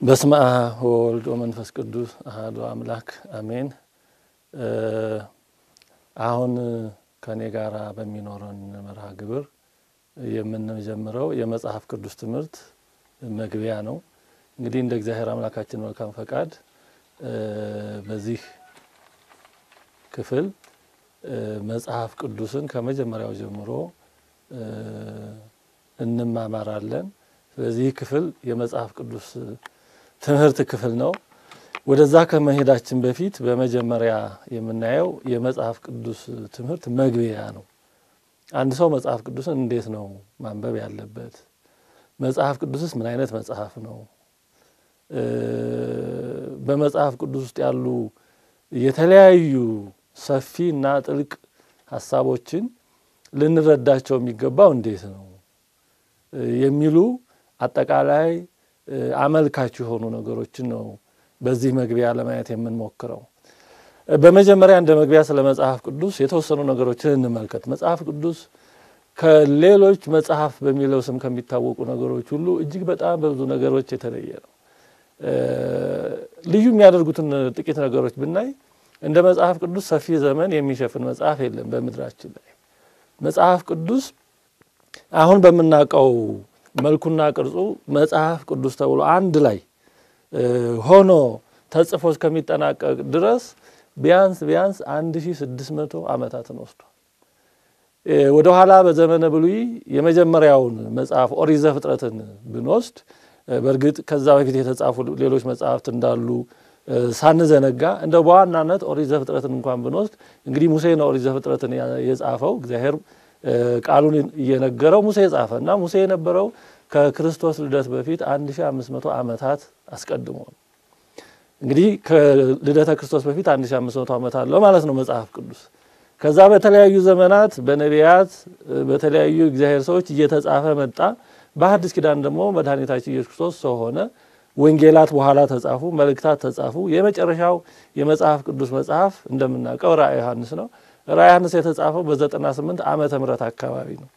በስመ አብ ወወልድ ወመንፈስ ቅዱስ አሐዱ አምላክ አሜን። አሁን ከኔ ጋራ በሚኖረን መርሃ ግብር የምንጀምረው የመጽሐፍ ቅዱስ ትምህርት መግቢያ ነው። እንግዲህ እንደ እግዚአብሔር አምላካችን መልካም ፈቃድ በዚህ ክፍል መጽሐፍ ቅዱስን ከመጀመሪያው ጀምሮ እንማማራለን። ስለዚህ ክፍል የመጽሐፍ ቅዱስ ትምህርት ክፍል ነው። ወደዛ ከመሄዳችን በፊት በመጀመሪያ የምናየው የመጽሐፍ ቅዱስ ትምህርት መግቢያ ነው። አንድ ሰው መጽሐፍ ቅዱስን እንዴት ነው ማንበብ ያለበት? መጽሐፍ ቅዱስስ ምን አይነት መጽሐፍ ነው? በመጽሐፍ ቅዱስ ውስጥ ያሉ የተለያዩ ሰፊ እና ጥልቅ ሀሳቦችን ልንረዳቸው የሚገባው እንዴት ነው የሚሉ አጠቃላይ አመልካች የሆኑ ነገሮችን ነው በዚህ መግቢያ ለማየት የምንሞክረው። በመጀመሪያ እንደ መግቢያ ስለ መጽሐፍ ቅዱስ የተወሰኑ ነገሮችን እንመልከት። መጽሐፍ ቅዱስ ከሌሎች መጽሐፍ በሚለው ስም ከሚታወቁ ነገሮች ሁሉ እጅግ በጣም በብዙ ነገሮች የተለየ ነው። ልዩ የሚያደርጉትን ጥቂት ነገሮች ብናይ እንደ መጽሐፍ ቅዱስ ሰፊ ዘመን የሚሸፍን መጽሐፍ የለም በምድራችን ላይ። መጽሐፍ ቅዱስ አሁን በምናውቀው መልኩና ቅርጹ መጽሐፍ ቅዱስ ተብሎ አንድ ላይ ሆኖ ተጽፎ እስከሚጠናቀቅ ድረስ ቢያንስ ቢያንስ አንድ ሺ ስድስት መቶ ዓመታትን ወስዷል። ወደ ኋላ በዘመነ ብሉይ የመጀመሪያውን መጽሐፍ ኦሪት ዘፍጥረትን ብንወስድ በእርግጥ ከዛ በፊት የተጻፉ ሌሎች መጽሐፍት እንዳሉ ሳንዘነጋ እንደው በዋናነት ኦሪት ዘፍጥረትን እንኳን ብንወስድ እንግዲህ ሙሴ ነው ኦሪት ዘፍጥረትን የጻፈው እግዚአብሔር ቃሉን እየነገረው ሙሴ ጻፈ እና ሙሴ የነበረው ከክርስቶስ ልደት በፊት 1500 ዓመታት አስቀድሞ ነው። እንግዲህ ከልደተ ክርስቶስ በፊት 1500 ዓመት አለው ማለት ነው መጽሐፍ ቅዱስ። ከዛ በተለያዩ ዘመናት በነቢያት በተለያዩ እግዚአብሔር ሰዎች እየተጻፈ መጣ። በሐዲስ ኪዳን ደግሞ መድኃኒታችን ኢየሱስ ክርስቶስ ሰው ሆነ። ወንጌላት በኋላ ተጻፉ፣ መልእክታት ተጻፉ። የመጨረሻው የመጽሐፍ ቅዱስ መጽሐፍ እንደምናውቀው ራእየ ዮሐንስ ነው። ራእየ ዮሐንስ የተጻፈው በ98 ዓመተ ምህረት አካባቢ ነው።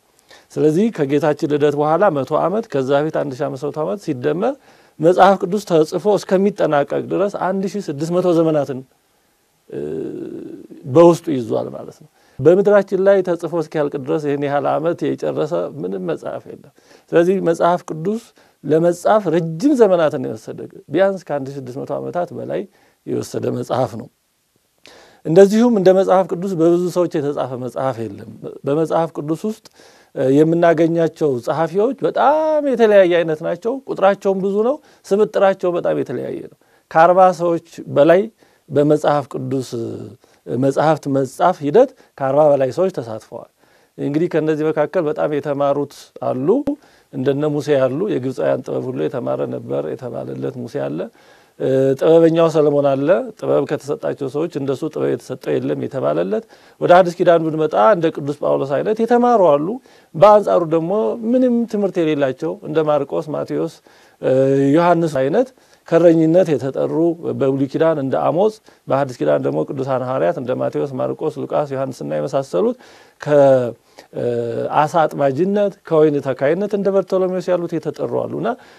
ስለዚህ ከጌታችን ልደት በኋላ መቶ ዓመት ከዛ በፊት 1500 ዓመት ሲደመር መጽሐፍ ቅዱስ ተጽፎ እስከሚጠናቀቅ ድረስ 1600 ዘመናትን በውስጡ ይዟል ማለት ነው። በምድራችን ላይ ተጽፎ እስኪያልቅ ድረስ ይህን ያህል ዓመት የጨረሰ ምንም መጽሐፍ የለም። ስለዚህ መጽሐፍ ቅዱስ ለመጻፍ ረጅም ዘመናትን የወሰደ ቢያንስ ከ1600 ዓመታት በላይ የወሰደ መጽሐፍ ነው። እንደዚሁም እንደ መጽሐፍ ቅዱስ በብዙ ሰዎች የተጻፈ መጽሐፍ የለም። በመጽሐፍ ቅዱስ ውስጥ የምናገኛቸው ጸሐፊዎች በጣም የተለያየ አይነት ናቸው። ቁጥራቸውም ብዙ ነው። ስብጥራቸው በጣም የተለያየ ነው። ከአርባ ሰዎች በላይ በመጽሐፍ ቅዱስ መጽሐፍት መጻፍ ሂደት ከአርባ በላይ ሰዎች ተሳትፈዋል። እንግዲህ ከእነዚህ መካከል በጣም የተማሩት አሉ። እንደነ ሙሴ ያሉ የግብፃውያን ጥበብ ሁሉ የተማረ ነበር የተባለለት ሙሴ አለ። ጥበበኛው ሰለሞን አለ። ጥበብ ከተሰጣቸው ሰዎች እንደሱ ጥበብ የተሰጠው የለም የተባለለት። ወደ አዲስ ኪዳን ብንመጣ እንደ ቅዱስ ጳውሎስ አይነት የተማሩ አሉ። በአንጻሩ ደግሞ ምንም ትምህርት የሌላቸው እንደ ማርቆስ፣ ማቴዎስ፣ ዮሐንስ አይነት ከረኝነት የተጠሩ በብሉይ ኪዳን እንደ አሞጽ፣ በሐዲስ ኪዳን ደግሞ ቅዱሳን ሐዋርያት እንደ ማቴዎስ፣ ማርቆስ፣ ሉቃስ፣ ዮሐንስና የመሳሰሉት ከአሳ አጥማጅነት ከወይን ተካይነት እንደ በርቶሎሜዎስ ያሉት የተጠሩ አሉ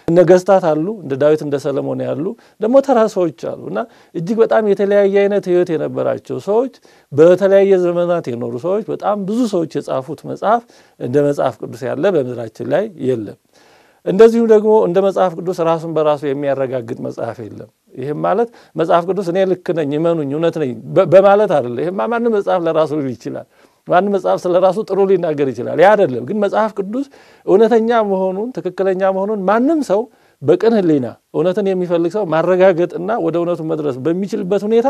ነገስታት አሉ እንደ ዳዊት እንደ ሰለሞን ያሉ ደግሞ ተራ ሰዎች አሉ እና እጅግ በጣም የተለያየ አይነት ሕይወት የነበራቸው ሰዎች በተለያየ ዘመናት የኖሩ ሰዎች በጣም ብዙ ሰዎች የጻፉት መጽሐፍ እንደ መጽሐፍ ቅዱስ ያለ በምድራችን ላይ የለም። እንደዚሁም ደግሞ እንደ መጽሐፍ ቅዱስ ራሱን በራሱ የሚያረጋግጥ መጽሐፍ የለም። ይህም ማለት መጽሐፍ ቅዱስ እኔ ልክ ነኝ፣ እመኑኝ፣ እውነት ነኝ በማለት አይደለ። ይህማ ማንም መጽሐፍ ለራሱ ይችላል። ማንም መጽሐፍ ስለ ራሱ ጥሩ ሊናገር ይችላል። ያ አይደለም። ግን መጽሐፍ ቅዱስ እውነተኛ መሆኑን ትክክለኛ መሆኑን ማንም ሰው በቅን ሕሊና እውነትን የሚፈልግ ሰው ማረጋገጥና ወደ እውነቱ መድረስ በሚችልበት ሁኔታ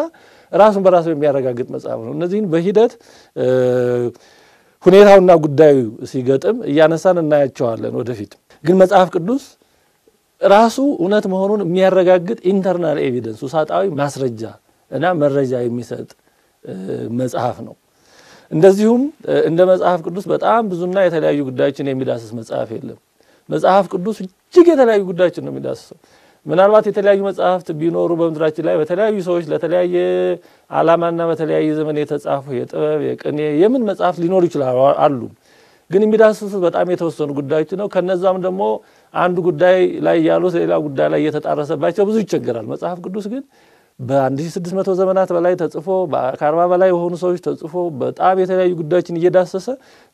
ራሱን በራሱ የሚያረጋግጥ መጽሐፍ ነው። እነዚህን በሂደት ሁኔታውና ጉዳዩ ሲገጥም እያነሳን እናያቸዋለን ወደፊት። ግን መጽሐፍ ቅዱስ ራሱ እውነት መሆኑን የሚያረጋግጥ internal evidence ውሳጣዊ ማስረጃ እና መረጃ የሚሰጥ መጽሐፍ ነው። እንደዚሁም እንደ መጽሐፍ ቅዱስ በጣም ብዙና የተለያዩ ጉዳዮችን የሚዳስስ መጽሐፍ የለም። መጽሐፍ ቅዱስ እጅግ የተለያዩ ጉዳዮችን ነው የሚዳስሰው። ምናልባት የተለያዩ መጽሐፍት ቢኖሩ በምድራችን ላይ በተለያዩ ሰዎች ለተለያየ ዓላማና በተለያየ ዘመን የተጻፉ የጥበብ፣ የቅኔ፣ የምን መጽሐፍት ሊኖሩ ይችላሉ አሉ። ግን የሚዳስሱት በጣም የተወሰኑ ጉዳዮች ነው። ከነዛም ደግሞ አንዱ ጉዳይ ላይ ያሉት ሌላ ጉዳይ ላይ እየተጣረሰባቸው ብዙ ይቸገራል። መጽሐፍ ቅዱስ ግን በ1600 ዘመናት በላይ ተጽፎ ከአርባ በላይ የሆኑ ሰዎች ተጽፎ በጣም የተለያዩ ጉዳዮችን እየዳሰሰ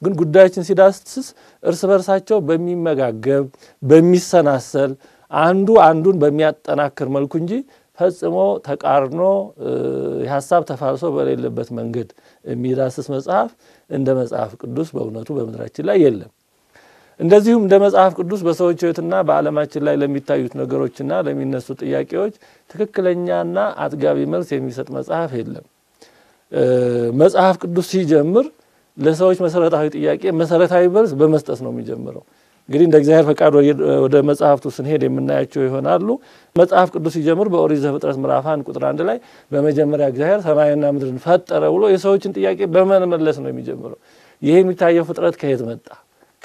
ግን ጉዳዮችን ሲዳስስ እርስ በርሳቸው በሚመጋገብ በሚሰናሰል አንዱ አንዱን በሚያጠናክር መልኩ እንጂ ፈጽሞ ተቃርኖ የሀሳብ ተፋልሶ በሌለበት መንገድ የሚዳስስ መጽሐፍ እንደ መጽሐፍ ቅዱስ በእውነቱ በምድራችን ላይ የለም። እንደዚሁም እንደ መጽሐፍ ቅዱስ በሰዎች ሕይወትና በዓለማችን ላይ ለሚታዩት ነገሮችና ለሚነሱ ጥያቄዎች ትክክለኛና አጥጋቢ መልስ የሚሰጥ መጽሐፍ የለም። መጽሐፍ ቅዱስ ሲጀምር ለሰዎች መሰረታዊ ጥያቄ መሰረታዊ መልስ በመስጠት ነው የሚጀምረው። እንግዲህ እንደ እግዚአብሔር ፈቃድ ወደ መጽሐፍቱ ስንሄድ የምናያቸው ይሆናሉ። መጽሐፍ ቅዱስ ሲጀምር በኦሪት ዘፍጥረት ምዕራፍ አንድ ቁጥር አንድ ላይ በመጀመሪያ እግዚአብሔር ሰማይና ምድርን ፈጠረ ብሎ የሰዎችን ጥያቄ በመመለስ ነው የሚጀምረው። ይህ የሚታየው ፍጥረት ከየት መጣ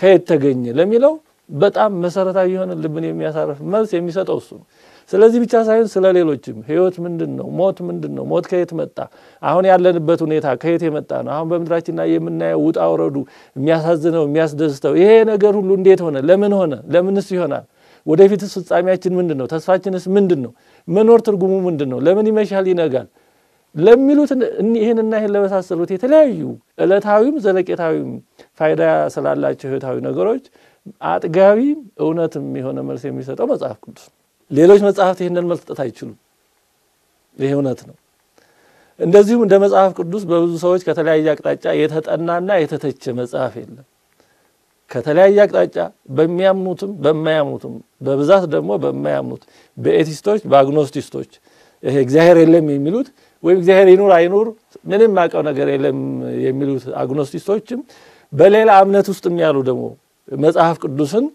ከየት ተገኘ ለሚለው በጣም መሰረታዊ የሆነ ልብን የሚያሳርፍ መልስ የሚሰጠው እሱ ነው። ስለዚህ ብቻ ሳይሆን ስለ ሌሎችም ህይወት ምንድን ነው? ሞት ምንድን ነው? ሞት ከየት መጣ? አሁን ያለንበት ሁኔታ ከየት የመጣ ነው? አሁን በምድራችን ላይ የምናየው ውጣ ውረዱ፣ የሚያሳዝነው፣ የሚያስደስተው ይሄ ነገር ሁሉ እንዴት ሆነ? ለምን ሆነ? ለምንስ ይሆናል? ወደፊትስ ፍጻሜያችን ምንድን ነው? ተስፋችንስ ምንድን ነው? መኖር ትርጉሙ ምንድን ነው? ለምን ይመሻል ይነጋል ለሚሉት ይህንና ይህን ለመሳሰሉት የተለያዩ ዕለታዊም ዘለቄታዊም ፋይዳ ስላላቸው ህይወታዊ ነገሮች አጥጋቢ እውነትም የሆነ መልስ የሚሰጠው መጽሐፍ ቅዱስ ሌሎች መጽሐፍት ይህንን መስጠት አይችሉም። ይህ እውነት ነው። እንደዚሁም እንደ መጽሐፍ ቅዱስ በብዙ ሰዎች ከተለያየ አቅጣጫ የተጠናና የተተቸ መጽሐፍ የለም። ከተለያየ አቅጣጫ በሚያምኑትም በማያምኑትም በብዛት ደግሞ በማያምኑት በኤቲስቶች በአግኖስቲስቶች ይሄ እግዚአብሔር የለም የሚሉት ወይም እግዚአብሔር ይኑር አይኑር ምንም አውቀው ነገር የለም የሚሉት አግኖስቲስቶችም በሌላ እምነት ውስጥም ያሉ ደግሞ መጽሐፍ ቅዱስን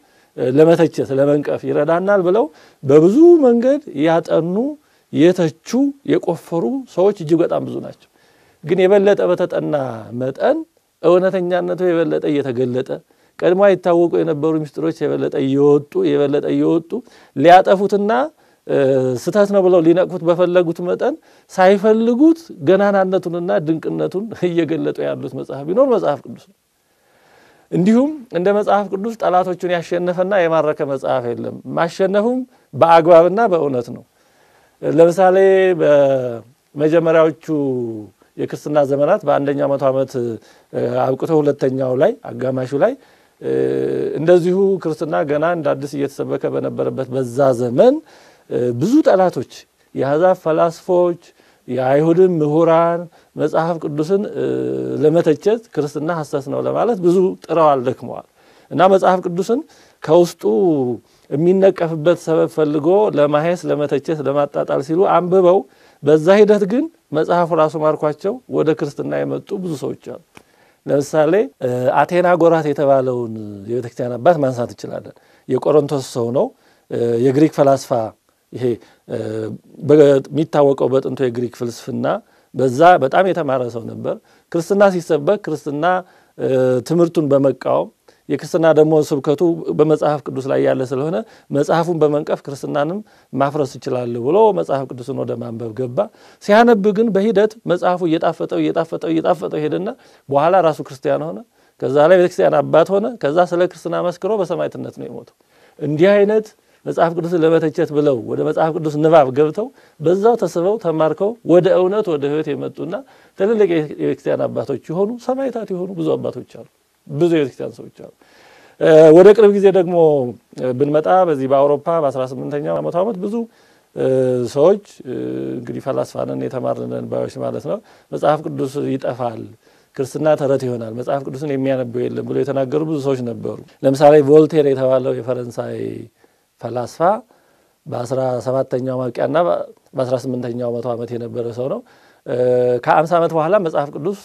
ለመተቸት ለመንቀፍ ይረዳናል ብለው በብዙ መንገድ ያጠኑ የተቹ የቆፈሩ ሰዎች እጅግ በጣም ብዙ ናቸው። ግን የበለጠ በተጠና መጠን እውነተኛነቱ የበለጠ እየተገለጠ ቀድሞ አይታወቁ የነበሩ ምስጢሮች የበለጠ እየወጡ የበለጠ እየወጡ ሊያጠፉትና ስህተት ነው ብለው ሊነቅፉት በፈለጉት መጠን ሳይፈልጉት ገናናነቱንና ድንቅነቱን እየገለጡ ያሉት መጽሐፍ ቢኖር መጽሐፍ ቅዱስ ነው። እንዲሁም እንደ መጽሐፍ ቅዱስ ጠላቶቹን ያሸነፈና የማረከ መጽሐፍ የለም። ማሸነፉም በአግባብና በእውነት ነው። ለምሳሌ በመጀመሪያዎቹ የክርስትና ዘመናት በአንደኛው መቶ ዓመት አብቅቶ ሁለተኛው ላይ አጋማሹ ላይ እንደዚሁ ክርስትና ገና እንደ አዲስ እየተሰበከ በነበረበት በዛ ዘመን ብዙ ጠላቶች የአሕዛብ ፈላስፎች የአይሁድን ምሁራን መጽሐፍ ቅዱስን ለመተቸት ክርስትና ሐሰት ነው ለማለት ብዙ ጥረዋል፣ ደክመዋል እና መጽሐፍ ቅዱስን ከውስጡ የሚነቀፍበት ሰበብ ፈልጎ ለማሄስ፣ ለመተቸት፣ ለማጣጣል ሲሉ አንብበው በዛ ሂደት ግን መጽሐፉ ራሱ ማርኳቸው ወደ ክርስትና የመጡ ብዙ ሰዎች አሉ። ለምሳሌ አቴና ጎራት የተባለውን የቤተክርስቲያን አባት ማንሳት እንችላለን። የቆሮንቶስ ሰው ነው። የግሪክ ፈላስፋ ይሄ የሚታወቀው በጥንቱ የግሪክ ፍልስፍና በዛ በጣም የተማረ ሰው ነበር። ክርስትና ሲሰበክ ክርስትና ትምህርቱን በመቃወም የክርስትና ደግሞ ስብከቱ በመጽሐፍ ቅዱስ ላይ ያለ ስለሆነ መጽሐፉን በመንቀፍ ክርስትናንም ማፍረስ ይችላለሁ ብሎ መጽሐፍ ቅዱስን ወደ ማንበብ ገባ። ሲያነብ ግን በሂደት መጽሐፉ እየጣፈጠው እየጣፈጠው እየጣፈጠው ሄደና በኋላ ራሱ ክርስቲያን ሆነ። ከዛ ላይ ቤተክርስቲያን አባት ሆነ። ከዛ ስለ ክርስትና መስክሮ በሰማዕትነት ነው የሞተው። እንዲህ አይነት መጽሐፍ ቅዱስን ለመተቸት ብለው ወደ መጽሐፍ ቅዱስ ንባብ ገብተው በዛው ተስበው ተማርከው ወደ እውነት ወደ ሕይወት የመጡና ትልልቅ የቤተክርስቲያን አባቶች የሆኑ ሰማዕታት የሆኑ ብዙ አባቶች አሉ። ብዙ የቤተክርስቲያን ሰዎች አሉ። ወደ ቅርብ ጊዜ ደግሞ ብንመጣ በዚህ በአውሮፓ በ18ኛው መቶ ዓመት ብዙ ሰዎች እንግዲህ ፈላስፋንን የተማርነን ባዮች ማለት ነው መጽሐፍ ቅዱስ ይጠፋል፣ ክርስትና ተረት ይሆናል፣ መጽሐፍ ቅዱስን የሚያነበው የለም ብሎ የተናገሩ ብዙ ሰዎች ነበሩ። ለምሳሌ ቮልቴር የተባለው የፈረንሳይ ፈላስፋ በ17ኛው ማብቂያና በ18ኛው መቶ ዓመት የነበረ ሰው ነው። ከ50 ዓመት በኋላ መጽሐፍ ቅዱስ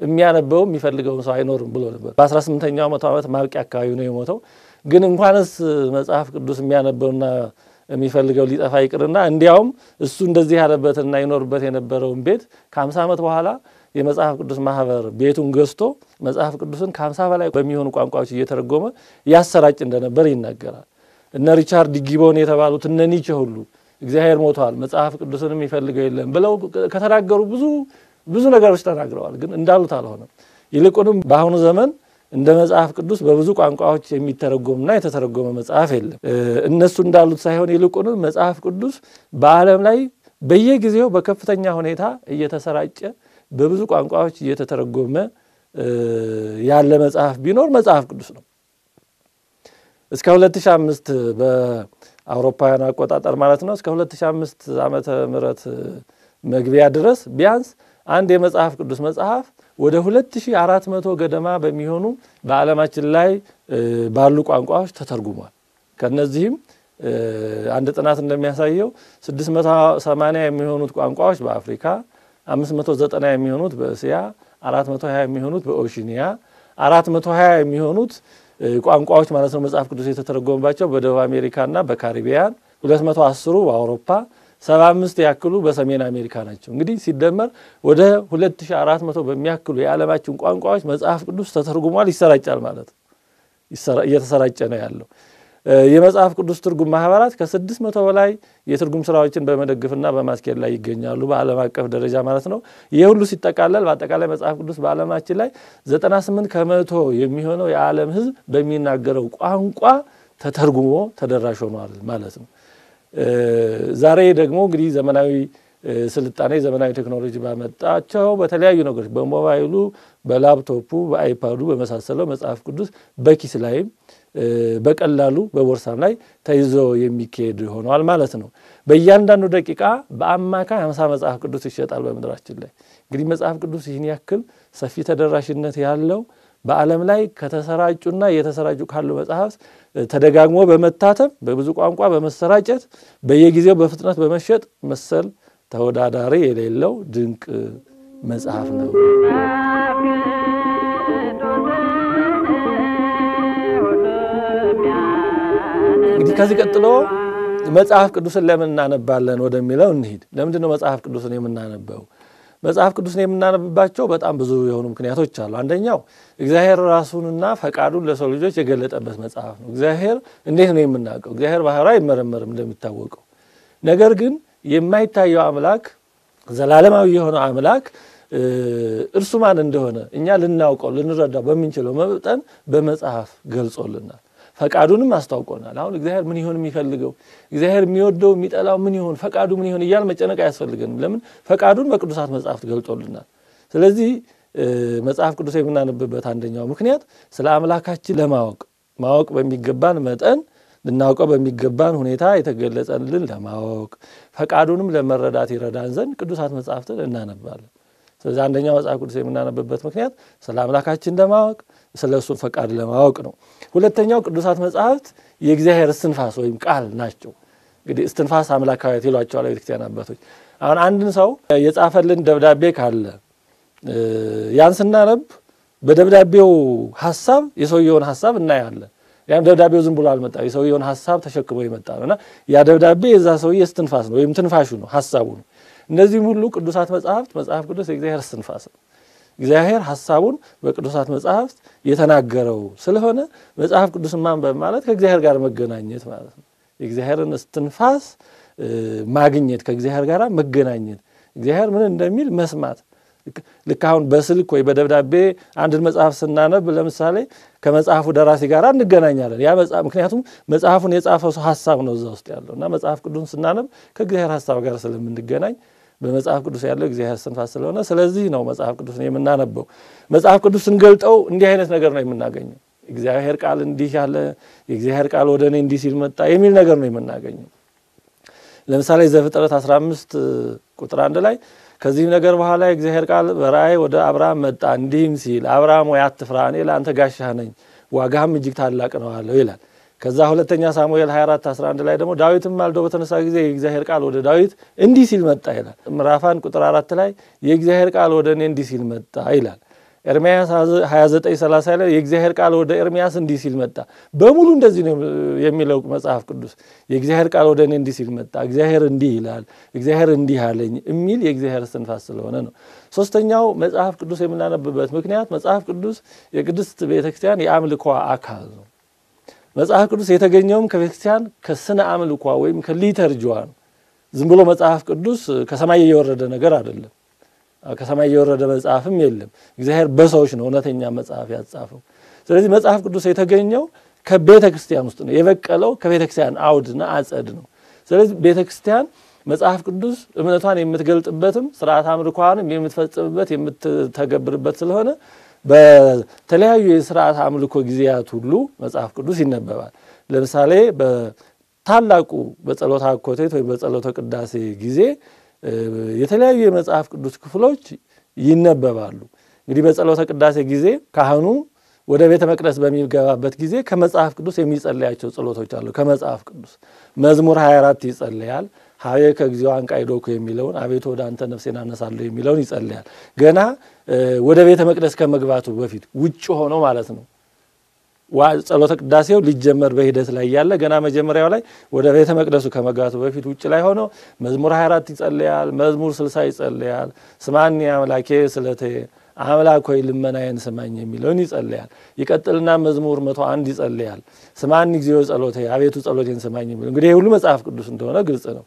የሚያነበው የሚፈልገውን ሰው አይኖርም ብሎ ነበር። በ18ኛው መቶ ዓመት ማብቂያ አካባቢ ነው የሞተው። ግን እንኳንስ መጽሐፍ ቅዱስ የሚያነበውና የሚፈልገው ሊጠፋ ይቅርና እንዲያውም እሱ እንደዚህ ያለበትና ይኖርበት የነበረውን ቤት ከ50 ዓመት በኋላ የመጽሐፍ ቅዱስ ማህበር ቤቱን ገዝቶ መጽሐፍ ቅዱስን ከ50 በላይ በሚሆኑ ቋንቋዎች እየተረጎመ ያሰራጭ እንደነበር ይናገራል። እነ ሪቻርድ ጊቦን የተባሉት እነ ኒቼ ሁሉ እግዚአብሔር ሞቷል፣ መጽሐፍ ቅዱስን የሚፈልገው የለም ብለው ከተናገሩ ብዙ ብዙ ነገሮች ተናግረዋል። ግን እንዳሉት አልሆነም። ይልቁንም በአሁኑ ዘመን እንደ መጽሐፍ ቅዱስ በብዙ ቋንቋዎች የሚተረጎምና የተተረጎመ መጽሐፍ የለም። እነሱ እንዳሉት ሳይሆን ይልቁንም መጽሐፍ ቅዱስ በዓለም ላይ በየጊዜው በከፍተኛ ሁኔታ እየተሰራጨ በብዙ ቋንቋዎች እየተተረጎመ ያለ መጽሐፍ ቢኖር መጽሐፍ ቅዱስ ነው። እስከ 2005 በአውሮፓውያን አቆጣጠር ማለት ነው። እስከ 2005 ዓመተ ምህረት መግቢያ ድረስ ቢያንስ አንድ የመጽሐፍ ቅዱስ መጽሐፍ ወደ 2400 ገደማ በሚሆኑ በዓለማችን ላይ ባሉ ቋንቋዎች ተተርጉሟል። ከነዚህም አንድ ጥናት እንደሚያሳየው 680 የሚሆኑት ቋንቋዎች በአፍሪካ፣ 590 የሚሆኑት በእስያ፣ 420 የሚሆኑት በኦሽኒያ፣ 420 የሚሆኑት ቋንቋዎች ማለት ነው መጽሐፍ ቅዱስ የተተረጎመባቸው በደቡብ አሜሪካና በካሪቢያን፣ 210ሩ በአውሮፓ ሰባ አምስት ያክሉ በሰሜን አሜሪካ ናቸው። እንግዲህ ሲደመር ወደ 2400 በሚያክሉ የዓለማችን ቋንቋዎች መጽሐፍ ቅዱስ ተተርጉሟል፣ ይሰራጫል ማለት እየተሰራጨ ነው ያለው። የመጽሐፍ ቅዱስ ትርጉም ማህበራት ከስድስት መቶ በላይ የትርጉም ስራዎችን በመደግፍና በማስኬድ ላይ ይገኛሉ፣ በዓለም አቀፍ ደረጃ ማለት ነው። ይህ ሁሉ ሲጠቃለል በአጠቃላይ መጽሐፍ ቅዱስ በዓለማችን ላይ 98 ከመቶ የሚሆነው የዓለም ሕዝብ በሚናገረው ቋንቋ ተተርጉሞ ተደራሽ ሆኗል ማለት ነው። ዛሬ ደግሞ እንግዲህ ዘመናዊ ስልጣኔ ዘመናዊ ቴክኖሎጂ ባመጣቸው በተለያዩ ነገሮች በሞባይሉ፣ በላፕቶፑ፣ በአይፓዱ በመሳሰለው መጽሐፍ ቅዱስ በኪስ ላይም በቀላሉ በቦርሳም ላይ ተይዞ የሚካሄድ ሆኗል ማለት ነው። በእያንዳንዱ ደቂቃ በአማካይ ሀምሳ መጽሐፍ ቅዱስ ይሸጣል በምድራችን ላይ። እንግዲህ መጽሐፍ ቅዱስ ይህን ያክል ሰፊ ተደራሽነት ያለው በዓለም ላይ ከተሰራጩና እየተሰራጩ ካሉ መጽሐፍት ተደጋግሞ በመታተም በብዙ ቋንቋ በመሰራጨት በየጊዜው በፍጥነት በመሸጥ መሰል ተወዳዳሪ የሌለው ድንቅ መጽሐፍ ነው። እንግዲህ ከዚህ ቀጥሎ መጽሐፍ ቅዱስን ለምን እናነባለን ወደሚለው እንሂድ። ለምንድን ነው መጽሐፍ ቅዱስን የምናነበው? መጽሐፍ ቅዱስን የምናነብባቸው በጣም ብዙ የሆኑ ምክንያቶች አሉ። አንደኛው እግዚአብሔር ራሱንና ፈቃዱን ለሰው ልጆች የገለጠበት መጽሐፍ ነው። እግዚአብሔር እንዴት ነው የምናውቀው? እግዚአብሔር ባህሪ አይመረመርም እንደሚታወቀው። ነገር ግን የማይታየው አምላክ ዘላለማዊ የሆነው አምላክ እርሱ ማን እንደሆነ እኛ ልናውቀው ልንረዳው በምንችለው መጠን በመጽሐፍ ገልጾልናል። ፈቃዱንም አስታውቆናል። አሁን እግዚአብሔር ምን ይሆን የሚፈልገው እግዚአብሔር የሚወደው የሚጠላው ምን ይሆን ፈቃዱ ምን ይሆን እያል መጨነቅ አያስፈልገንም። ለምን ፈቃዱን በቅዱሳት መጽሐፍት ገልጦልናል። ስለዚህ መጽሐፍ ቅዱስ የምናነብበት አንደኛው ምክንያት ስለ አምላካችን ለማወቅ ማወቅ በሚገባን መጠን ልናውቀው በሚገባን ሁኔታ የተገለጸልን ለማወቅ ፈቃዱንም ለመረዳት ይረዳን ዘንድ ቅዱሳት መጽሐፍትን እናነባለን። ስለዚህ አንደኛው መጽሐፍ ቅዱስ የምናነብበት ምክንያት ስለ አምላካችን ለማወቅ ስለ እሱ ፈቃድ ለማወቅ ነው። ሁለተኛው ቅዱሳት መጽሐፍት የእግዚአብሔር እስትንፋስ ወይም ቃል ናቸው። እንግዲህ እስትንፋስ አምላካዊት ይሏቸዋል ቤተክርስቲያን አባቶች። አሁን አንድን ሰው የጻፈልን ደብዳቤ ካለ ያን ስናነብ በደብዳቤው ሀሳብ የሰውየውን ሀሳብ እናያለን። ያም ደብዳቤው ዝም ብሎ አልመጣም፣ የሰውየውን ሀሳብ ተሸክሞ የመጣ ነው ያ ደብዳቤ የዛ ሰውዬ እስትንፋስ ነው ወይም ትንፋሹ ነው፣ ሀሳቡ ነው። እነዚህም ሁሉ ቅዱሳት መጽሐፍት መጽሐፍ ቅዱስ የእግዚአብሔር እስትንፋስ ነው። እግዚአብሔር ሀሳቡን በቅዱሳት መጽሐፍት የተናገረው ስለሆነ መጽሐፍ ቅዱስን ማንበብ ማለት ከእግዚአብሔር ጋር መገናኘት ማለት ነው። የእግዚአብሔርን እስትንፋስ ማግኘት፣ ከእግዚአብሔር ጋር መገናኘት፣ እግዚአብሔር ምን እንደሚል መስማት። ልክ አሁን በስልክ ወይ በደብዳቤ አንድን መጽሐፍ ስናነብ ለምሳሌ ከመጽሐፉ ደራሲ ጋር እንገናኛለን። ያ ምክንያቱም መጽሐፉን የጻፈው ሰው ሀሳብ ነው እዛ ውስጥ ያለው እና መጽሐፍ ቅዱስን ስናነብ ከእግዚአብሔር ሀሳብ ጋር ስለምንገናኝ በመጽሐፍ ቅዱስ ያለው እግዚአብሔር እስትንፋስ ስለሆነ ስለዚህ ነው መጽሐፍ ቅዱስን የምናነበው። መጽሐፍ ቅዱስ ስንገልጠው እንዲህ አይነት ነገር ነው የምናገኘው። እግዚአብሔር ቃል እንዲህ ያለ የእግዚአብሔር ቃል ወደ እኔ እንዲህ ሲል መጣ የሚል ነገር ነው የምናገኘው። ለምሳሌ ዘፍጥረት 15 ቁጥር አንድ ላይ ከዚህም ነገር በኋላ የእግዚአብሔር ቃል በራእይ ወደ አብርሃም መጣ እንዲህም ሲል አብርሃም ወይ አትፍራ፣ እኔ ለአንተ ጋሻህ ነኝ፣ ዋጋህም እጅግ ታላቅ ነው አለው ይላል። ከዛ ሁለተኛ ሳሙኤል 24 11 ላይ ደግሞ ዳዊትም ማልዶ በተነሳ ጊዜ የእግዚአብሔር ቃል ወደ ዳዊት እንዲህ ሲል መጣ ይላል። ምዕራፍ አንድ ቁጥር አራት ላይ የእግዚአብሔር ቃል ወደ እኔ እንዲህ ሲል መጣ ይላል። ኤርምያስ 29 30 ላይ የእግዚአብሔር ቃል ወደ ኤርምያስ እንዲህ ሲል መጣ። በሙሉ እንደዚህ ነው የሚለው መጽሐፍ ቅዱስ። የእግዚአብሔር ቃል ወደ እኔ እንዲህ ሲል መጣ፣ እግዚአብሔር እንዲህ ይላል፣ እግዚአብሔር እንዲህ አለኝ የሚል የእግዚአብሔር እስትንፋስ ስለሆነ ነው። ሶስተኛው መጽሐፍ ቅዱስ የምናነብበት ምክንያት መጽሐፍ ቅዱስ የቅድስት ቤተክርስቲያን የአምልኮ አካል ነው። መጽሐፍ ቅዱስ የተገኘውም ከቤተክርስቲያን ከስነ አምልኳ ወይም ከሊተርጂዋ ነው። ዝም ብሎ መጽሐፍ ቅዱስ ከሰማይ የወረደ ነገር አይደለም። ከሰማይ የወረደ መጽሐፍም የለም። እግዚአብሔር በሰዎች ነው እውነተኛ መጽሐፍ ያጻፈው። ስለዚህ መጽሐፍ ቅዱስ የተገኘው ከቤተ ክርስቲያን ውስጥ ነው የበቀለው ከቤተ ክርስቲያን አውድና አጸድ ነው። ስለዚህ ቤተ ክርስቲያን መጽሐፍ ቅዱስ እምነቷን የምትገልጥበትም ስርዓት አምልኳንም የምትፈጽምበት የምትተገብርበት ስለሆነ በተለያዩ የስርዓት አምልኮ ጊዜያት ሁሉ መጽሐፍ ቅዱስ ይነበባል። ለምሳሌ በታላቁ በጸሎተ አኮቴት ወይም በጸሎተ ቅዳሴ ጊዜ የተለያዩ የመጽሐፍ ቅዱስ ክፍሎች ይነበባሉ። እንግዲህ በጸሎተ ቅዳሴ ጊዜ ካህኑ ወደ ቤተ መቅደስ በሚገባበት ጊዜ ከመጽሐፍ ቅዱስ የሚጸለያቸው ጸሎቶች አሉ። ከመጽሐፍ ቅዱስ መዝሙር 24 ይጸለያል። ሀቤ ከጊዜው አንቃይዶኩ የሚለውን አቤቱ ወደ አንተ ነፍሴን አነሳለሁ የሚለውን ይጸለያል። ገና ወደ ቤተ መቅደስ ከመግባቱ በፊት ውጭ ሆኖ ማለት ነው። ጸሎተ ቅዳሴው ሊጀመር በሂደት ላይ ያለ ገና መጀመሪያው ላይ ወደ ቤተ መቅደሱ ከመግባቱ በፊት ውጭ ላይ ሆኖ መዝሙር 24 ይጸለያል። መዝሙር 60 ይጸለያል። ስማኒ አምላኬ ስለቴ አምላክ ሆይ ልመናዬን ስማኝ የሚለውን ይጸለያል። ይቀጥልና መዝሙር መቶ አንድ ይጸለያል። ስማኒ እግዚኦ ጸሎቴ አቤቱ ጸሎቴን ስማኝ የሚለው እንግዲህ ሁሉ መጽሐፍ ቅዱስ እንደሆነ ግልጽ ነው።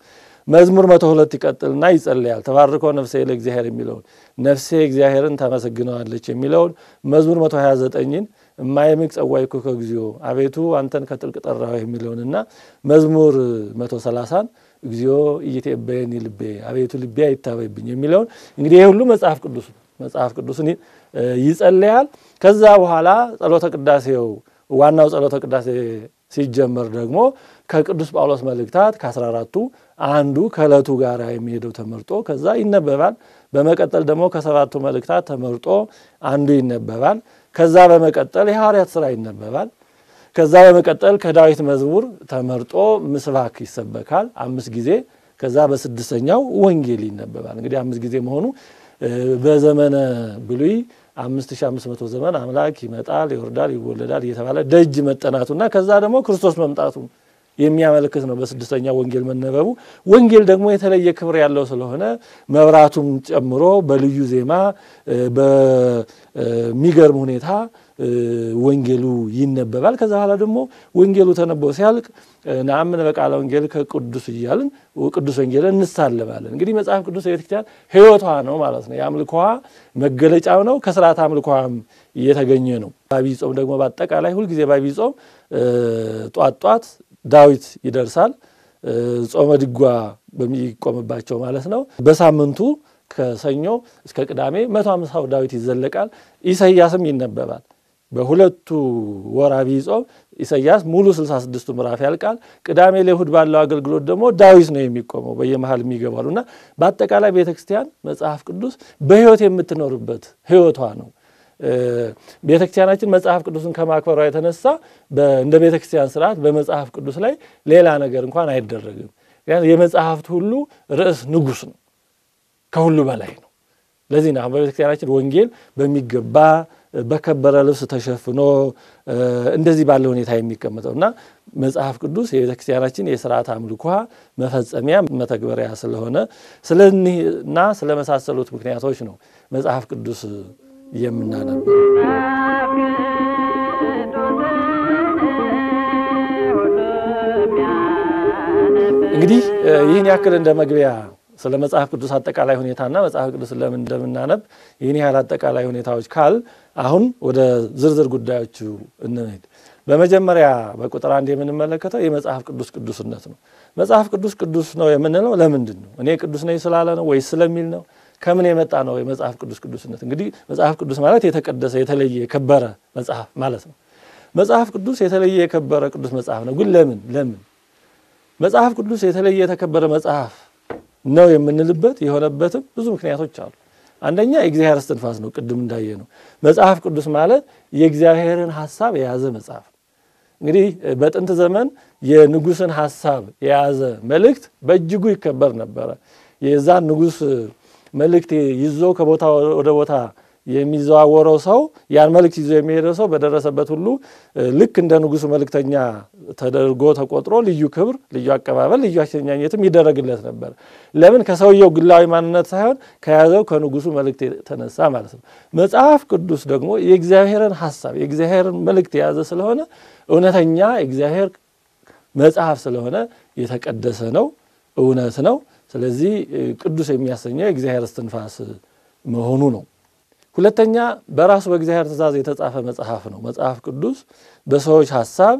መዝሙር መቶ ሁለት ይቀጥልና ይጸለያል። ተባርኮ ነፍሴ ለእግዚአብሔር የሚለውን ነፍሴ እግዚአብሔርን ታመሰግነዋለች የሚለውን መዝሙር መቶ ሀያ ዘጠኝን እማየምቅ ጸዋይኩ ከግዚኦ አቤቱ አንተን ከጥልቅ ጠራሁ የሚለውንና መዝሙር መቶ ሰላሳን እግዚኦ ኢይቴበየኒ ልቤ አቤቱ ልቤ አይታበይብኝ የሚለውን እንግዲህ ይህ ሁሉ መጽሐፍ ቅዱስ መጽሐፍ ቅዱስን ይጸለያል። ከዛ በኋላ ጸሎተ ቅዳሴው ዋናው ጸሎተ ቅዳሴ ሲጀመር ደግሞ ከቅዱስ ጳውሎስ መልእክታት ከአስራ አራቱ አንዱ ከዕለቱ ጋር የሚሄደው ተመርጦ ከዛ ይነበባል። በመቀጠል ደግሞ ከሰባቱ መልእክታት ተመርጦ አንዱ ይነበባል። ከዛ በመቀጠል የሐዋርያት ሥራ ይነበባል። ከዛ በመቀጠል ከዳዊት መዝሙር ተመርጦ ምስባክ ይሰበካል አምስት ጊዜ። ከዛ በስድስተኛው ወንጌል ይነበባል። እንግዲህ አምስት ጊዜ መሆኑ በዘመነ ብሉይ አምስት ሺህ አምስት መቶ ዘመን አምላክ ይመጣል፣ ይወርዳል፣ ይወለዳል እየተባለ ደጅ መጠናቱና ከዛ ደግሞ ክርስቶስ መምጣቱ የሚያመለክት ነው። በስድስተኛ ወንጌል መነበቡ ወንጌል ደግሞ የተለየ ክብር ያለው ስለሆነ መብራቱም ጨምሮ በልዩ ዜማ በሚገርም ሁኔታ ወንጌሉ ይነበባል። ከዛ በኋላ ደግሞ ወንጌሉ ተነበው ሲያልቅ ነአምን በቃለ ወንጌል ከቅዱስ እያልን ቅዱስ ወንጌልን እንሳለማለን። እንግዲህ መጽሐፍ ቅዱስ የቤተክርስቲያን ሕይወቷ ነው ማለት ነው። የአምልኮዋ መገለጫው ነው። ከስርዓት አምልኮዋም እየተገኘ ነው። በዐቢይ ጾም ደግሞ በአጠቃላይ ሁልጊዜ በዐቢይ ጾም ጧት ጧት ዳዊት ይደርሳል። ጾመ ድጓ በሚቆምባቸው ማለት ነው። በሳምንቱ ከሰኞ እስከ ቅዳሜ መቶ ሃምሳው ዳዊት ይዘለቃል። ኢሳይያስም ይነበባል። በሁለቱ ወር ዐቢይ ጾም ኢሳይያስ ሙሉ 66ቱ ምዕራፍ ያልቃል። ቅዳሜ ለእሑድ ባለው አገልግሎት ደግሞ ዳዊት ነው የሚቆመው በየመሃል የሚገባሉ እና በአጠቃላይ ቤተ ክርስቲያን መጽሐፍ ቅዱስ በሕይወት የምትኖርበት ሕይወቷ ነው። ቤተ ክርስቲያናችን መጽሐፍ ቅዱስን ከማክበሯ የተነሳ እንደ ቤተ ክርስቲያን ስርዓት በመጽሐፍ ቅዱስ ላይ ሌላ ነገር እንኳን አይደረግም። የመጽሐፍት ሁሉ ርዕስ ንጉሥ ነው፣ ከሁሉ በላይ ነው። ለዚህ ነው አሁን በቤተ ክርስቲያናችን ወንጌል በሚገባ በከበረ ልብስ ተሸፍኖ እንደዚህ ባለ ሁኔታ የሚቀመጠው እና መጽሐፍ ቅዱስ የቤተ ክርስቲያናችን የስርዓት አምልኳ መፈጸሚያ መተግበሪያ ስለሆነ ስለኒህና ስለመሳሰሉት ምክንያቶች ነው መጽሐፍ ቅዱስ የምናነበው። እንግዲህ ይህን ያክል እንደ መግቢያ ስለ መጽሐፍ ቅዱስ አጠቃላይ ሁኔታና መጽሐፍ ቅዱስ ለምን እንደምናነብ ይህን ያህል አጠቃላይ ሁኔታዎች ካል አሁን ወደ ዝርዝር ጉዳዮቹ እንሄድ። በመጀመሪያ በቁጥር አንድ የምንመለከተው የመጽሐፍ ቅዱስ ቅዱስነት ነው። መጽሐፍ ቅዱስ ቅዱስ ነው የምንለው ለምንድን ነው? እኔ ቅዱስ ነኝ ስላለ ነው ወይስ ስለሚል ነው? ከምን የመጣ ነው የመጽሐፍ ቅዱስ ቅዱስነት? እንግዲህ መጽሐፍ ቅዱስ ማለት የተቀደሰ የተለየ የከበረ መጽሐፍ ማለት ነው። መጽሐፍ ቅዱስ የተለየ የከበረ ቅዱስ መጽሐፍ ነው። ግን ለምን ለምን መጽሐፍ ቅዱስ የተለየ የተከበረ መጽሐፍ ነው የምንልበት የሆነበትም ብዙ ምክንያቶች አሉ። አንደኛ የእግዚአብሔር እስትንፋስ ነው። ቅድም እንዳየ ነው መጽሐፍ ቅዱስ ማለት የእግዚአብሔርን ሐሳብ የያዘ መጽሐፍ እንግዲህ በጥንት ዘመን የንጉሥን ሐሳብ የያዘ መልእክት በእጅጉ ይከበር ነበረ። የዛን ንጉሥ መልእክት ይዞ ከቦታ ወደ ቦታ የሚዘዋወረው ሰው ያን መልእክት ይዞ የሚሄደው ሰው በደረሰበት ሁሉ ልክ እንደ ንጉሱ መልእክተኛ ተደርጎ ተቆጥሮ ልዩ ክብር፣ ልዩ አቀባበል፣ ልዩ አሸኛኘትም ይደረግለት ነበር። ለምን? ከሰውየው ግላዊ ማንነት ሳይሆን ከያዘው ከንጉሱ መልእክት የተነሳ ማለት ነው። መጽሐፍ ቅዱስ ደግሞ የእግዚአብሔርን ሐሳብ የእግዚአብሔርን መልእክት የያዘ ስለሆነ እውነተኛ የእግዚአብሔር መጽሐፍ ስለሆነ የተቀደሰ ነው፣ እውነት ነው። ስለዚህ ቅዱስ የሚያሰኘው የእግዚአብሔር እስትንፋስ መሆኑ ነው። ሁለተኛ በራሱ በእግዚአብሔር ትእዛዝ የተጻፈ መጽሐፍ ነው። መጽሐፍ ቅዱስ በሰዎች ሀሳብ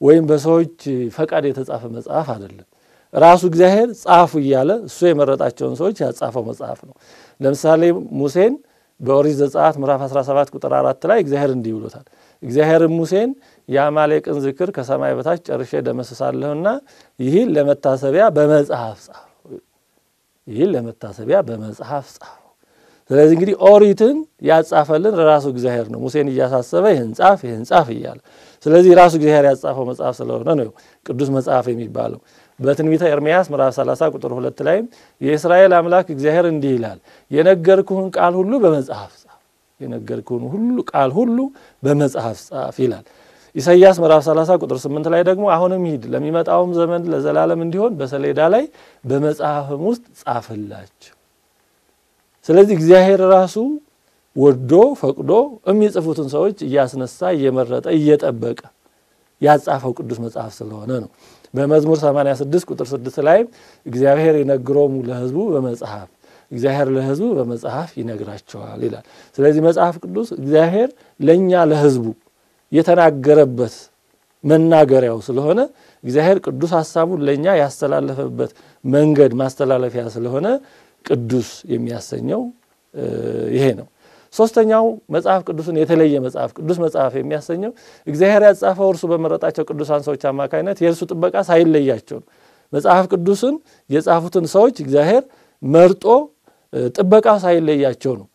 ወይም በሰዎች ፈቃድ የተጻፈ መጽሐፍ አይደለም። ራሱ እግዚአብሔር ጻፉ እያለ እሱ የመረጣቸውን ሰዎች ያጻፈው መጽሐፍ ነው። ለምሳሌ ሙሴን በኦሪት ዘጸአት ምዕራፍ 17 ቁጥር አራት ላይ እግዚአብሔር እንዲህ ብሎታል። እግዚአብሔርም ሙሴን የአማሌቅን ዝክር ከሰማይ በታች ጨርሼ ደመስሳለሁና ይህን ለመታሰቢያ በመጽሐፍ ጻፍ ይህን ለመታሰቢያ በመጽሐፍ ጻፍ። ስለዚህ እንግዲህ ኦሪትን ያጻፈልን ራሱ እግዚአብሔር ነው። ሙሴን እያሳሰበ ይህን ጻፍ ይህን ጻፍ እያለ ስለዚህ ራሱ እግዚአብሔር ያጻፈው መጽሐፍ ስለሆነ ነው ቅዱስ መጽሐፍ የሚባለው። በትንቢተ ኤርምያስ ምዕራፍ 30 ቁጥር ሁለት ላይም የእስራኤል አምላክ እግዚአብሔር እንዲህ ይላል የነገርኩህን ቃል ሁሉ በመጽሐፍ ጻፍ፣ የነገርኩህን ሁሉ ቃል ሁሉ በመጽሐፍ ጻፍ ይላል። ኢሳይያስ ምዕራፍ 30 ቁጥር 8 ላይ ደግሞ አሁንም ሂድ ለሚመጣውም ዘመን ለዘላለም እንዲሆን በሰሌዳ ላይ በመጽሐፍም ውስጥ ጻፍላቸው። ስለዚህ እግዚአብሔር ራሱ ወዶ ፈቅዶ የሚጽፉትን ሰዎች እያስነሳ እየመረጠ እየጠበቀ ያጻፈው ቅዱስ መጽሐፍ ስለሆነ ነው። በመዝሙር 86 ቁጥር 6 ላይ እግዚአብሔር ይነግሮሙ ለሕዝቡ በመጽሐፍ እግዚአብሔር ለሕዝቡ በመጽሐፍ ይነግራቸዋል ይላል። ስለዚህ መጽሐፍ ቅዱስ እግዚአብሔር ለእኛ ለሕዝቡ የተናገረበት መናገሪያው ስለሆነ እግዚአብሔር ቅዱስ ሀሳቡን ለእኛ ያስተላለፈበት መንገድ ማስተላለፊያ ስለሆነ ቅዱስ የሚያሰኘው ይሄ ነው። ሶስተኛው መጽሐፍ ቅዱስን የተለየ መጽሐፍ ቅዱስ መጽሐፍ የሚያሰኘው እግዚአብሔር ያጻፈው እርሱ በመረጣቸው ቅዱሳን ሰዎች አማካኝነት የእርሱ ጥበቃ ሳይለያቸው ነው። መጽሐፍ ቅዱስን የጻፉትን ሰዎች እግዚአብሔር መርጦ ጥበቃው ሳይለያቸው ነው።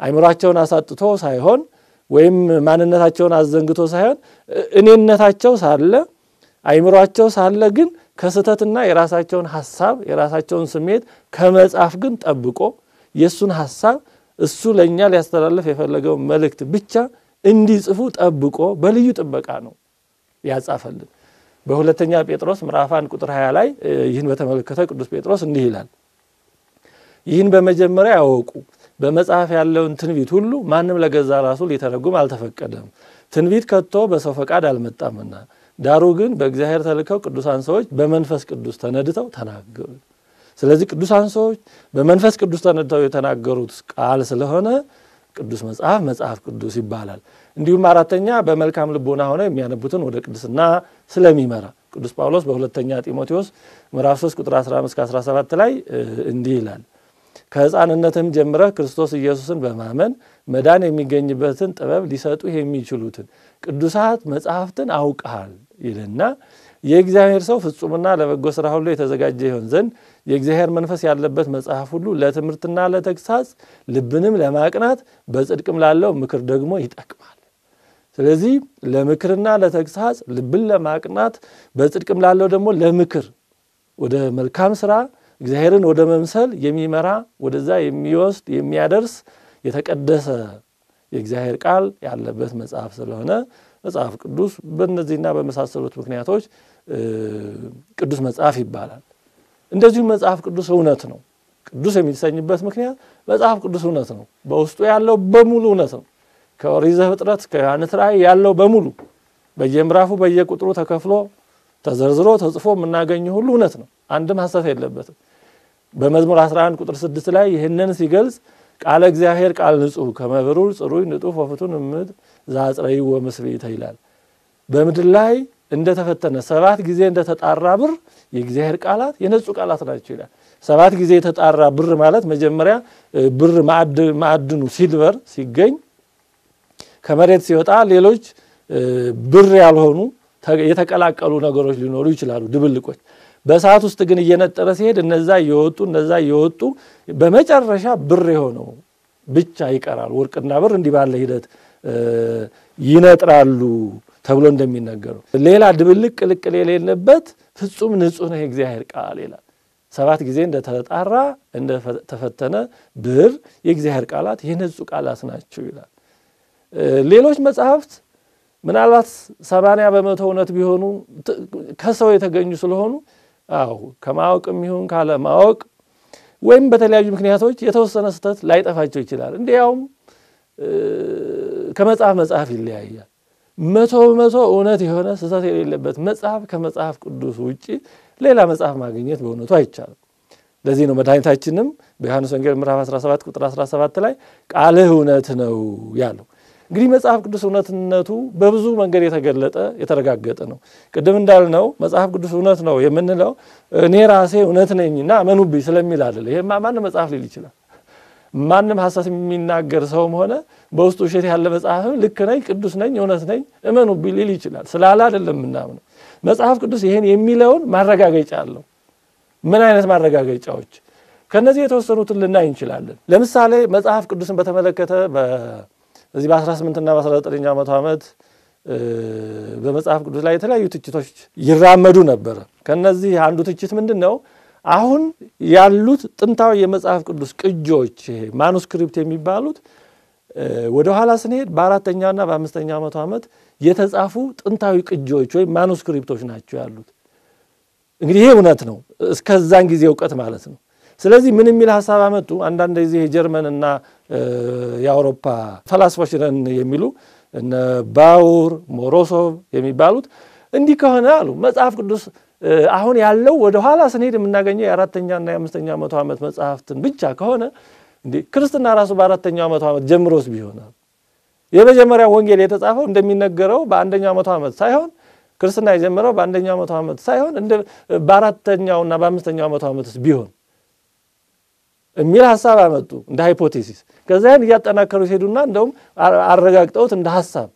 አይምሯቸውን አሳጥቶ ሳይሆን ወይም ማንነታቸውን አዘንግቶ ሳይሆን እኔነታቸው ሳለ አይምሯቸው ሳለ ግን ከስህተትና የራሳቸውን ሀሳብ የራሳቸውን ስሜት ከመጻፍ ግን ጠብቆ የእሱን ሀሳብ እሱ ለእኛ ሊያስተላልፍ የፈለገውን መልእክት ብቻ እንዲጽፉ ጠብቆ በልዩ ጥበቃ ነው ያጻፈልን። በሁለተኛ ጴጥሮስ ምዕራፍ አንድ ቁጥር 20 ላይ ይህን በተመለከተ ቅዱስ ጴጥሮስ እንዲህ ይላል፣ ይህን በመጀመሪያ ያወቁ በመጽሐፍ ያለውን ትንቢት ሁሉ ማንም ለገዛ ራሱ ሊተረጉም አልተፈቀደም። ትንቢት ከቶ በሰው ፈቃድ አልመጣምና ዳሩ ግን በእግዚአብሔር ተልከው ቅዱሳን ሰዎች በመንፈስ ቅዱስ ተነድተው ተናገሩ። ስለዚህ ቅዱሳን ሰዎች በመንፈስ ቅዱስ ተነድተው የተናገሩት ቃል ስለሆነ ቅዱስ መጽሐፍ መጽሐፍ ቅዱስ ይባላል። እንዲሁም አራተኛ በመልካም ልቦና ሆነው የሚያነቡትን ወደ ቅድስና ስለሚመራ ቅዱስ ጳውሎስ በሁለተኛ ጢሞቴዎስ ምዕራፍ 3 ቁጥር 15 17 ላይ እንዲህ ይላል ከሕፃንነትም ጀምረህ ክርስቶስ ኢየሱስን በማመን መዳን የሚገኝበትን ጥበብ ሊሰጡህ የሚችሉትን ቅዱሳት መጽሐፍትን አውቀሃል ይልና የእግዚአብሔር ሰው ፍጹምና ለበጎ ስራ ሁሉ የተዘጋጀ ይሆን ዘንድ የእግዚአብሔር መንፈስ ያለበት መጽሐፍ ሁሉ ለትምህርትና ለተግሳጽ ልብንም ለማቅናት በጽድቅም ላለው ምክር ደግሞ ይጠቅማል። ስለዚህ ለምክርና ለተግሳጽ ልብን ለማቅናት በጽድቅም ላለው ደግሞ ለምክር ወደ መልካም ስራ እግዚአብሔርን ወደ መምሰል የሚመራ ወደዛ የሚወስድ የሚያደርስ የተቀደሰ የእግዚአብሔር ቃል ያለበት መጽሐፍ ስለሆነ መጽሐፍ ቅዱስ በእነዚህና በመሳሰሉት ምክንያቶች ቅዱስ መጽሐፍ ይባላል። እንደዚሁም መጽሐፍ ቅዱስ እውነት ነው። ቅዱስ የሚሰኝበት ምክንያት መጽሐፍ ቅዱስ እውነት ነው። በውስጡ ያለው በሙሉ እውነት ነው። ከኦሪት ዘፍጥረት እስከ ዮሐንስ ራእይ ያለው በሙሉ በየምዕራፉ በየቁጥሩ ተከፍሎ ተዘርዝሮ ተጽፎ የምናገኘው ሁሉ እውነት ነው። አንድም ሐሰት የለበትም። በመዝሙር 11 ቁጥር 6 ላይ ይህንን ሲገልጽ ቃለ እግዚአብሔር ቃል ንጹሕ ከመብሩር ጽሩይ ንጡፍ ወፍቱን እምድ ዛጽረይ ወምስቤተ ይላል። በምድር ላይ እንደተፈተነ ሰባት ጊዜ እንደተጣራ ብር የእግዚአብሔር ቃላት የነጹ ቃላት ናቸው ይላል። ሰባት ጊዜ የተጣራ ብር ማለት መጀመሪያ ብር ማዕድኑ ሲልቨር ሲገኝ ከመሬት ሲወጣ ሌሎች ብር ያልሆኑ የተቀላቀሉ ነገሮች ሊኖሩ ይችላሉ፣ ድብልቆች። በሰዓት ውስጥ ግን እየነጠረ ሲሄድ እነዛ እየወጡ እነዛ እየወጡ በመጨረሻ ብር የሆነው ብቻ ይቀራል። ወርቅና ብር እንዲህ ባለ ሂደት ይነጥራሉ ተብሎ እንደሚነገረው ሌላ ድብልቅ ቅልቅል የሌለበት ፍጹም ንጹሕ ነው የእግዚአብሔር ቃል ይላል። ሰባት ጊዜ እንደተጣራ እንደተፈተነ ብር የእግዚአብሔር ቃላት የነጹ ቃላት ናቸው ይላል። ሌሎች መጽሐፍት ምናልባት ሰማንያ በመቶ እውነት ቢሆኑ ከሰው የተገኙ ስለሆኑ አዎ ከማወቅም ይሁን ካለማወቅ ወይም በተለያዩ ምክንያቶች የተወሰነ ስህተት ላይጠፋቸው ይችላል። እንዲያውም ከመጽሐፍ መጽሐፍ ይለያያል። መቶ በመቶ እውነት የሆነ ስህተት የሌለበት መጽሐፍ ከመጽሐፍ ቅዱስ ውጭ ሌላ መጽሐፍ ማግኘት በእውነቱ አይቻልም። ለዚህ ነው መድኃኒታችንም በዮሐንስ ወንጌል ምዕራፍ 17 ቁጥር 17 ላይ ቃልህ እውነት ነው ያለው። እንግዲህ መጽሐፍ ቅዱስ እውነትነቱ በብዙ መንገድ የተገለጠ የተረጋገጠ ነው። ቅድም እንዳልነው መጽሐፍ ቅዱስ እውነት ነው የምንለው እኔ ራሴ እውነት ነኝና እመኑብኝ ስለሚል አይደለ። ይሄማ ማንም መጽሐፍ ሊል ይችላል። ማንም ሐሰት የሚናገር ሰውም ሆነ በውስጡ ውሸት ያለ መጽሐፍም ልክ ነኝ፣ ቅዱስ ነኝ፣ እውነት ነኝ እመኑብኝ ሊል ይችላል። ስላለ አይደለም የምናምነው። መጽሐፍ ቅዱስ ይሄን የሚለውን ማረጋገጫ አለው። ምን አይነት ማረጋገጫዎች? ከነዚህ የተወሰኑትን ልናይ እንችላለን። ለምሳሌ መጽሐፍ ቅዱስን በተመለከተ በዚህ በ18ና በ19ኛው መቶ ዓመት በመጽሐፍ ቅዱስ ላይ የተለያዩ ትችቶች ይራመዱ ነበረ። ከነዚህ አንዱ ትችት ምንድን ነው? አሁን ያሉት ጥንታዊ የመጽሐፍ ቅዱስ ቅጂዎች manuscript የሚባሉት ወደ ኋላ ስንሄድ በአራተኛውና በአምስተኛው መቶ ዓመት የተጻፉ ጥንታዊ ቅጂዎች ወይም manuscript ኦች ናቸው ያሉት። እንግዲህ ይሄ እውነት ነው፣ እስከዛን ጊዜ እውቀት ማለት ነው። ስለዚህ ምን የሚል ሀሳብ አመጡ? አንዳንድ ጊዜ የጀርመንና የአውሮፓ ፈላስፎች ነን የሚሉ እነ ባውር ሞሮሶቭ የሚባሉት እንዲህ ከሆነ አሉ መጽሐፍ ቅዱስ አሁን ያለው ወደ ኋላ ስንሄድ የምናገኘው የአራተኛና የአምስተኛ መቶ ዓመት መጽሐፍትን ብቻ ከሆነ እንዴ ክርስትና ራሱ በአራተኛው መቶ ዓመት ጀምሮስ ቢሆን የመጀመሪያ ወንጌል የተጻፈው እንደሚነገረው በአንደኛው መቶ ዓመት ሳይሆን ክርስትና የጀመረው በአንደኛው መቶ ዓመት ሳይሆን በአራተኛውና በአምስተኛው መቶ ዓመትስ ቢሆን የሚል ሀሳብ አመጡ እንደ hypothesis። ከዚያን እያጠናከሩ ሲሄዱና እንደውም አረጋግጠውት እንደ ሀሳብ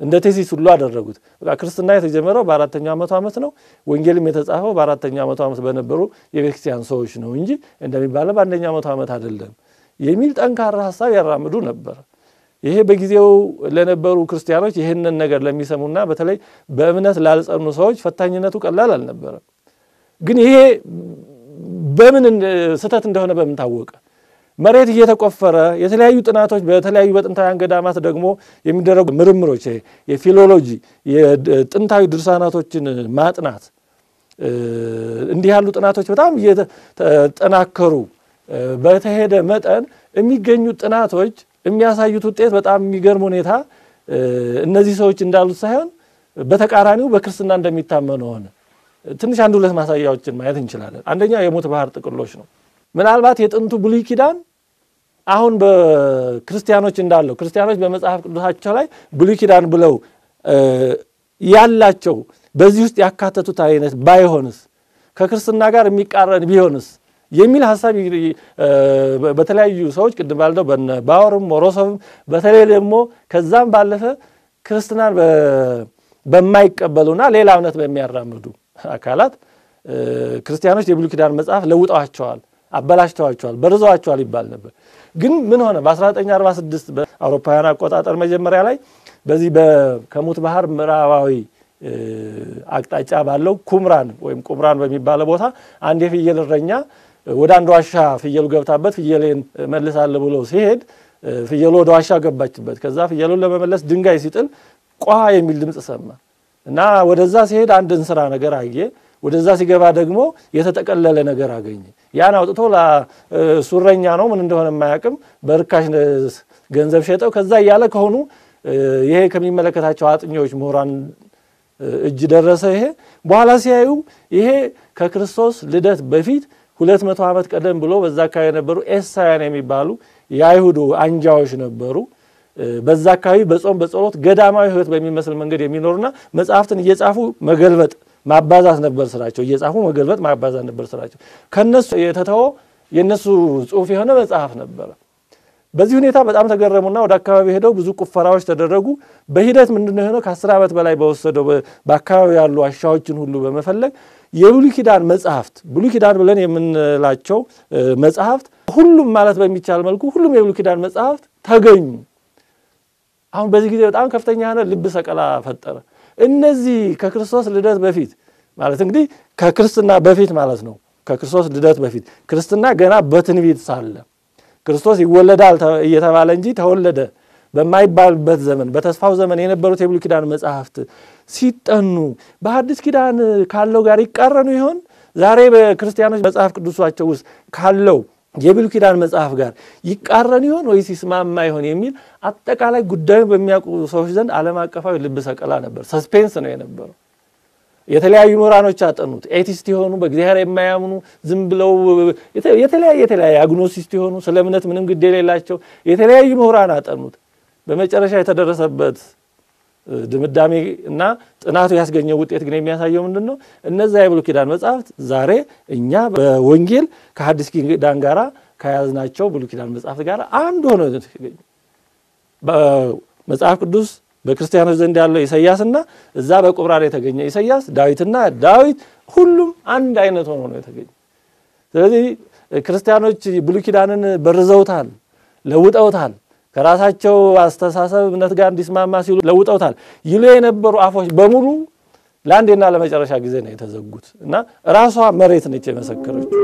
እንደ ቴሲስ ሁሉ አደረጉት። በቃ ክርስትና የተጀመረው በአራተኛው መቶ ዓመት ነው፣ ወንጌልም የተጻፈው በአራተኛው መቶ ዓመት በነበሩ የቤተክርስቲያን ሰዎች ነው እንጂ እንደሚባለው በአንደኛው መቶ ዓመት አይደለም የሚል ጠንካራ ሀሳብ ያራምዱ ነበር። ይሄ በጊዜው ለነበሩ ክርስቲያኖች ይህንን ነገር ለሚሰሙና በተለይ በእምነት ላልጸኑ ሰዎች ፈታኝነቱ ቀላል አልነበረም። ግን ይሄ በምን ስህተት እንደሆነ በምን ታወቀ? መሬት እየተቆፈረ የተለያዩ ጥናቶች በተለያዩ በጥንታውያን ገዳማት ደግሞ የሚደረጉ ምርምሮች የፊሎሎጂ የጥንታዊ ድርሳናቶችን ማጥናት እንዲህ ያሉ ጥናቶች በጣም እየተጠናከሩ በተሄደ መጠን የሚገኙት ጥናቶች የሚያሳዩት ውጤት በጣም የሚገርም ሁኔታ እነዚህ ሰዎች እንዳሉት ሳይሆን በተቃራኒው በክርስትና እንደሚታመኑ ሆነ። ትንሽ አንድ ሁለት ማሳያዎችን ማየት እንችላለን። አንደኛው የሙት ባህር ጥቅሎች ነው። ምናልባት የጥንቱ ብሉይ ኪዳን አሁን በክርስቲያኖች እንዳለው ክርስቲያኖች በመጽሐፍ ቅዱሳቸው ላይ ብሉይ ኪዳን ብለው ያላቸው በዚህ ውስጥ ያካተቱት አይነት ባይሆንስ ከክርስትና ጋር የሚቃረን ቢሆንስ የሚል ሀሳብ በተለያዩ ሰዎች ቅድም ባልነው በነ ባወርም ሞሮሶቭም በተለይ ደግሞ ከዛም ባለፈ ክርስትናን በማይቀበሉና ሌላ እምነት በሚያራምዱ አካላት ክርስቲያኖች የብሉይ ኪዳን መጽሐፍ ለውጠዋቸዋል፣ አበላሽተዋቸዋል፣ በርዘዋቸዋል ይባል ነበር። ግን ምን ሆነ? በ1946 በአውሮፓውያን አቆጣጠር መጀመሪያ ላይ በዚህ ከሙት ባህር ምዕራባዊ አቅጣጫ ባለው ኩምራን ወይም ቁምራን በሚባለ ቦታ አንድ የፍየል እረኛ ወደ አንድ ዋሻ ፍየሉ ገብታበት ፍየሌን መልሳለሁ ብሎ ሲሄድ ፍየሉ ወደ ዋሻ ገባችበት። ከዛ ፍየሉን ለመመለስ ድንጋይ ሲጥል ቋ የሚል ድምፅ ሰማ እና ወደዛ ሲሄድ አንድ እንስራ ነገር አየ። ወደዛ ሲገባ ደግሞ የተጠቀለለ ነገር አገኘ። ያን አውጥቶ ሱረኛ ነው ምን እንደሆነ የማያውቅም በርካሽ ገንዘብ ሸጠው። ከዛ እያለ ከሆኑ ይሄ ከሚመለከታቸው አጥኚዎች ምሁራን እጅ ደረሰ። ይሄ በኋላ ሲያዩ ይሄ ከክርስቶስ ልደት በፊት ሁለት መቶ ዓመት ቀደም ብሎ በዛ አካባቢ የነበሩ ኤሳውያን የሚባሉ የአይሁድ አንጃዎች ነበሩ። በዛ አካባቢ በጾም በጸሎት ገዳማዊ ሕይወት በሚመስል መንገድ የሚኖሩና መጽሐፍትን እየጻፉ መገልበጥ ማባዛት ነበር ስራቸው። እየጻፉ መገልበጥ ማባዛት ነበር ስራቸው። ከነሱ የተተወ የነሱ ጽሑፍ የሆነ መጽሐፍ ነበረ። በዚህ ሁኔታ በጣም ተገረሙና ወደ አካባቢ ሄደው ብዙ ቁፈራዎች ተደረጉ። በሂደት ምንድነው የሆነው? ከአስር ዓመት በላይ በወሰደው በአካባቢ ያሉ ዋሻዎችን ሁሉ በመፈለግ የብሉይ ኪዳን መጽሐፍት ብሉይ ኪዳን ብለን የምንላቸው መጽሐፍት ሁሉም ማለት በሚቻል መልኩ ሁሉም የብሉይ ኪዳን መጽሐፍት ተገኙ። አሁን በዚህ ጊዜ በጣም ከፍተኛ የሆነ ልብ ሰቀላ ፈጠረ። እነዚህ ከክርስቶስ ልደት በፊት ማለት እንግዲህ ከክርስትና በፊት ማለት ነው። ከክርስቶስ ልደት በፊት ክርስትና ገና በትንቢት ሳለ ክርስቶስ ይወለዳል እየተባለ እንጂ ተወለደ በማይባልበት ዘመን በተስፋው ዘመን የነበሩት የብሉይ ኪዳን መጽሐፍት ሲጠኑ በሐዲስ ኪዳን ካለው ጋር ይቃረኑ ይሆን? ዛሬ በክርስቲያኖች መጽሐፍ ቅዱሳቸው ውስጥ ካለው የብሉይ ኪዳን መጽሐፍ ጋር ይቃረን ይሆን ወይስ ይስማማ ይሆን የሚል አጠቃላይ ጉዳዩን በሚያውቁ ሰዎች ዘንድ ዓለም አቀፋዊ ልብ ሰቀላ ነበር። suspense ነው የነበረው የተለያዩ ምሁራኖች አጠኑት። atheist የሆኑ በእግዚአብሔር የማያምኑ ዝም ብለው የተለያየ የተለያየ agnostic የሆኑ ስለ እምነት ምንም ግድ የሌላቸው የተለያዩ ምሁራን አጠኑት። በመጨረሻ የተደረሰበት ድምዳሜ እና ጥናቱ ያስገኘው ውጤት ግን የሚያሳየው ምንድን ነው? እነዚያ የብሉይ ኪዳን መጽሐፍት ዛሬ እኛ በወንጌል ከሐዲስ ኪዳን ጋር ከያዝናቸው ብሉይ ኪዳን መጽሐፍት ጋር አንድ ሆነ የተገኙ በመጽሐፍ ቅዱስ በክርስቲያኖች ዘንድ ያለው ኢሳያስና እዛ በቁብራን የተገኘ ኢሳያስ ዳዊትና ዳዊት ሁሉም አንድ አይነት ሆኖ ነው የተገኘ። ስለዚህ ክርስቲያኖች ብሉይ ኪዳንን በርዘውታል፣ ለውጠውታል። ከራሳቸው አስተሳሰብ እምነት ጋር እንዲስማማ ሲሉ ለውጠውታል ይሉ የነበሩ አፎች በሙሉ ለአንዴና ለመጨረሻ ጊዜ ነው የተዘጉት እና ራሷ መሬት ነች የመሰከረችው።